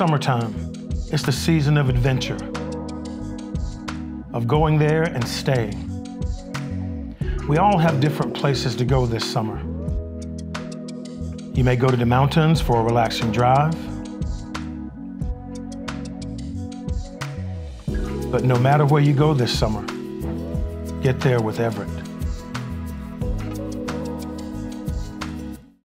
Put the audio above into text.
summertime, it's the season of adventure, of going there and staying. We all have different places to go this summer. You may go to the mountains for a relaxing drive. But no matter where you go this summer, get there with Everett.